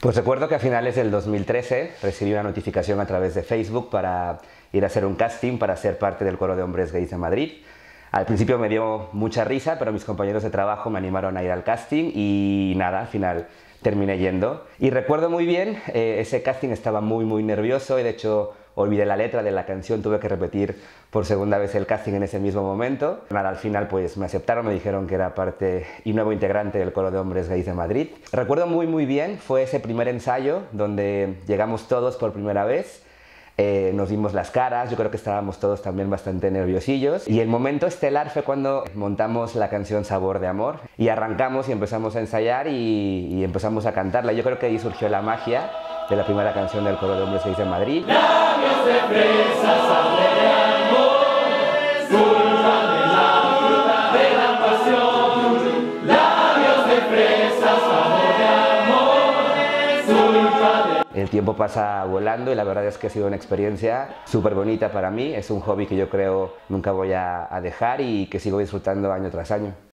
Pues recuerdo que a finales del 2013 recibí una notificación a través de Facebook para ir a hacer un casting para ser parte del coro de hombres gays de Madrid. Al principio me dio mucha risa, pero mis compañeros de trabajo me animaron a ir al casting y nada, al final terminé yendo. Y recuerdo muy bien, eh, ese casting estaba muy muy nervioso y de hecho olvidé la letra de la canción, tuve que repetir por segunda vez el casting en ese mismo momento. Nada, al final pues me aceptaron, me dijeron que era parte y nuevo integrante del coro de hombres gays de Madrid. Recuerdo muy muy bien, fue ese primer ensayo donde llegamos todos por primera vez. Eh, nos dimos las caras, yo creo que estábamos todos también bastante nerviosillos y el momento estelar fue cuando montamos la canción Sabor de Amor y arrancamos y empezamos a ensayar y, empezamos a cantarla. Yo creo que ahí surgió la magia de la primera canción del coro de hombres gays de Madrid. Labios de El tiempo pasa volando y la verdad es que ha sido una experiencia súper bonita para mí. Es un hobby que yo creo nunca voy a, a dejar y que sigo disfrutando año tras año.